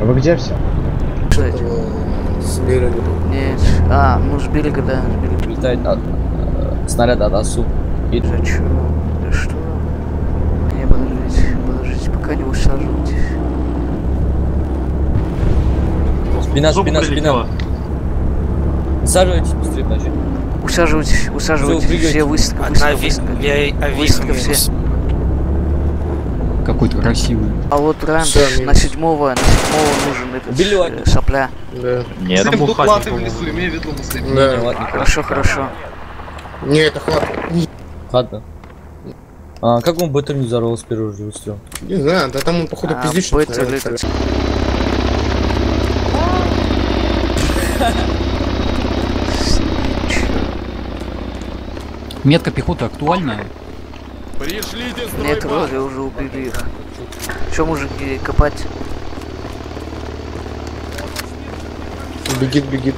А вы где все? Кстати, С берега. нет. А, ну с берега, да, с берега. Прилетает от, э, снаряд от АСУ. И Да чё? Да что? Не, подождите, подождите, пока не усаживайтесь. спина, Зуб спина, прилетела. спина. Саживайтесь быстрее, подожди. Усаживайтесь, усаживайтесь, упрыгивайте. все выставка, выставка, ви... выставка. я авиа Выставка минус. все. Какой-то красивый. А вот раньше на седьмого, на седьмого нужен этот э, ладно. сопля. Да. Нет, Всем тут латы в лесу, имею в виду мы стоим. Не, Да. ладно, Хорошо, хорошо. Не, это хват. ладно. А, как он бетер не взорвал с первого же выстрела? Не знаю, да там он походу А, пиздит, что Бетер этот- Метка пехоты актуальная. Нет, вроде уже убили их. Че, мужики, копать? Бегит, бегит.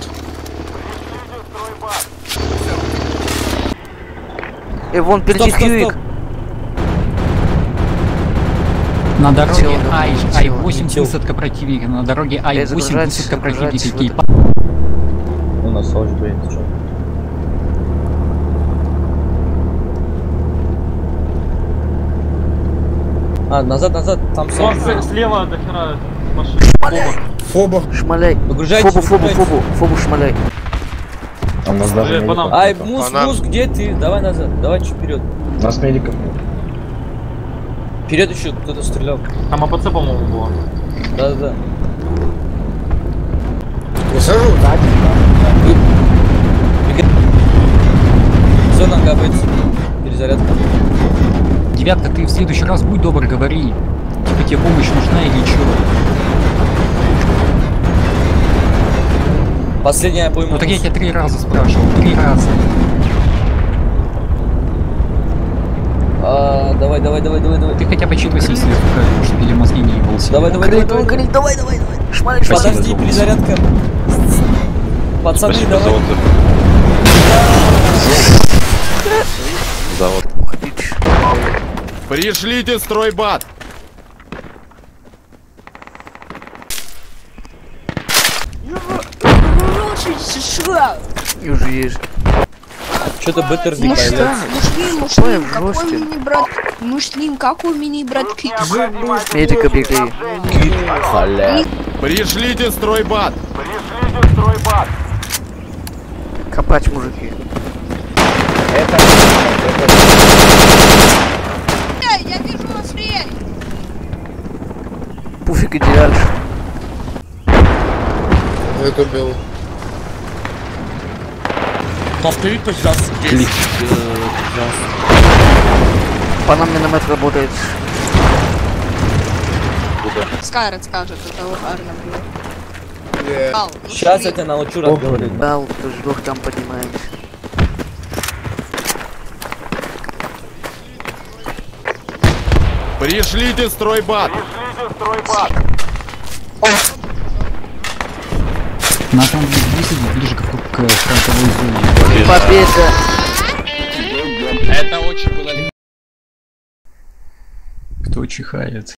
Э, вон впереди Хьюик. На дороге Тело, Ай, тело. Ай-8 Тело. высадка противника. На дороге Э, Ай-8 загружать, высадка загружать противника. вот Кейпа. У нас тоже блин, ты А, назад, назад, там Вон сам. с- слева до хера машина. Фоба. Шмаляй. Погружайтесь, Фобу, фобу, погружайтесь. фобу, фобу шмаляй. А нас даже Блин, по нам. Ай, нету. мус, Банан. мус, где ты? Давай назад, давай чуть вперед. Нас медиков нет. Вперед еще кто-то стрелял. Там АПЦ, по-моему, было. Да-да-да. Высажу? Все, нам габается. Перезарядка. Девятка, ты в следующий раз будь добр, говори. Типа тебе помощь нужна или чё? Последняя пойма. Вот так я тебя три раза спрашивал. Три раза. А, давай, давай, давай, давай, давай. Ты хотя бы Василий слез покажешь, чтобы или мозги не ебался. Давай, давай, давай, давай. давай, давай, давай. Шмаляй, шмаляй. Подожди, перезарядка. Пацаны, давай. Уходите. Пришлите стройбат! Уже есть. Что-то беттер не Мушлим, появляется. мушлим, мушлим, какой мини-брат, мушлим, какой мини-брат Кикс. Медика бегай. Халя. Пришлите стройбат! Копать, мужики. Эй, Пуфик, иди дальше. Это был. Повтори, пожалуйста, здесь. пожалуйста. По нам миномет работает. Скайрет скажет, это угарно было. Бля. Ау, Сейчас я тебя научу разговаривать. Дал, вдох там поднимается. Пришлите стройбат! На самом деле высадить ближе к, к фронтовой зоне. Победа! Это очень было Кто чихает?